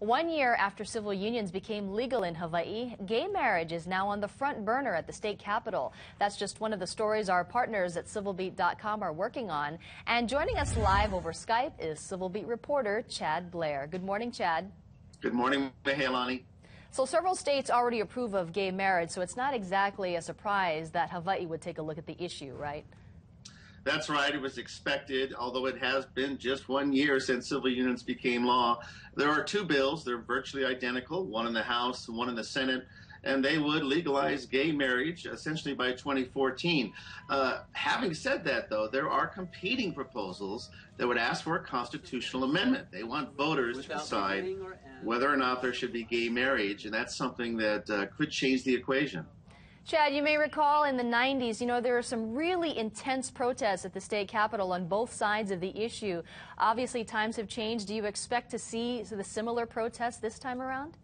One year after civil unions became legal in Hawaii, gay marriage is now on the front burner at the state capitol. That's just one of the stories our partners at civilbeat.com are working on. And joining us live over Skype is Civil Beat reporter Chad Blair. Good morning, Chad. Good morning, Mahealani. So several states already approve of gay marriage, so it's not exactly a surprise that Hawaii would take a look at the issue, right? That's right. It was expected, although it has been just one year since civil unions became law. There are two bills. They're virtually identical, one in the House and one in the Senate, and they would legalize gay marriage essentially by 2014. Uh, having said that, though, there are competing proposals that would ask for a constitutional amendment. They want voters to decide whether or not there should be gay marriage, and that's something that uh, could change the equation. Chad, you may recall in the 90s, you know, there were some really intense protests at the state capitol on both sides of the issue. Obviously, times have changed. Do you expect to see the similar protests this time around?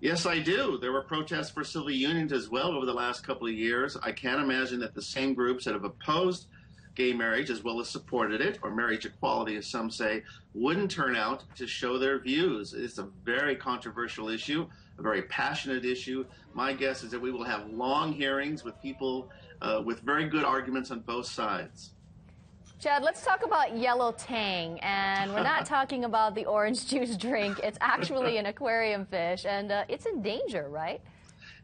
Yes, I do. There were protests for civil unions as well over the last couple of years. I can't imagine that the same groups that have opposed gay marriage as well as supported it, or marriage equality, as some say, wouldn't turn out to show their views. It's a very controversial issue, a very passionate issue. My guess is that we will have long hearings with people uh, with very good arguments on both sides. Chad, let's talk about yellow tang. And we're not talking about the orange juice drink. It's actually an aquarium fish, and uh, it's in danger, right?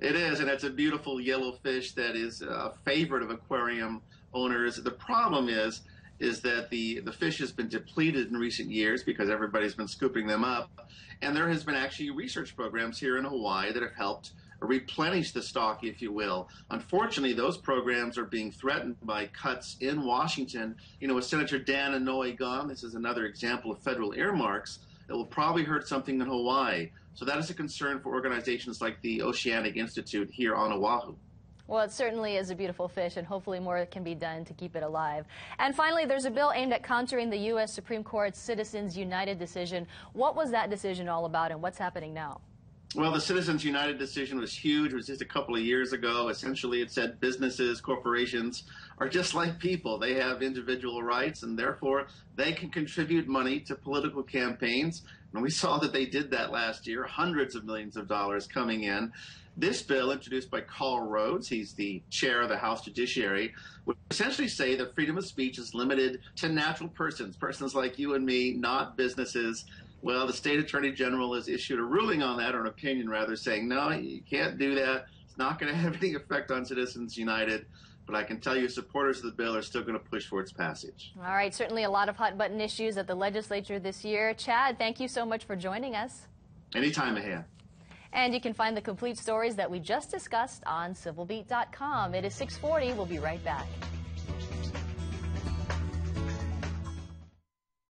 It is, and it's a beautiful yellow fish that is a favorite of aquarium owners. The problem is, is that the, the fish has been depleted in recent years because everybody's been scooping them up. And there has been actually research programs here in Hawaii that have helped replenish the stock, if you will. Unfortunately, those programs are being threatened by cuts in Washington. You know, with Senator Dan Inouye gone, this is another example of federal earmarks that will probably hurt something in Hawaii. So that is a concern for organizations like the Oceanic Institute here on Oahu. Well, it certainly is a beautiful fish, and hopefully more can be done to keep it alive. And finally, there's a bill aimed at countering the U.S. Supreme Court's Citizens United decision. What was that decision all about, and what's happening now? Well, the Citizens United decision was huge. It was just a couple of years ago. Essentially, it said businesses, corporations are just like people. They have individual rights, and therefore they can contribute money to political campaigns. And we saw that they did that last year, hundreds of millions of dollars coming in. This bill, introduced by Karl Rhoads, he's the chair of the House Judiciary, would essentially say that freedom of speech is limited to natural persons, persons like you and me, not businesses. Well, the state attorney general has issued a ruling on that, or an opinion rather, saying no, you can't do that. It's not going to have any effect on Citizens United. But I can tell you, supporters of the bill are still going to push for its passage. All right, certainly a lot of hot button issues at the legislature this year. Chad, thank you so much for joining us. Anytime, ahead. And you can find the complete stories that we just discussed on civilbeat.com. It is 640. We'll be right back.